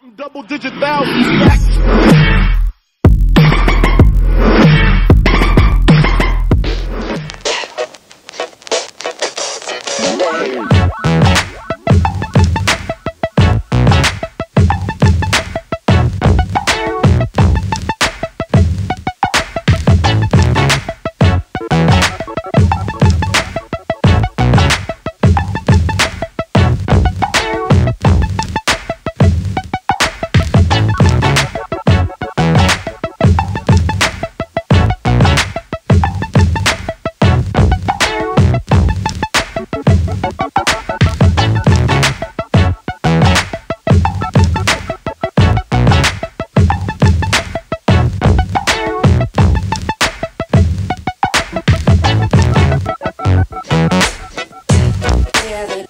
counting double digit thousands back. Yeah,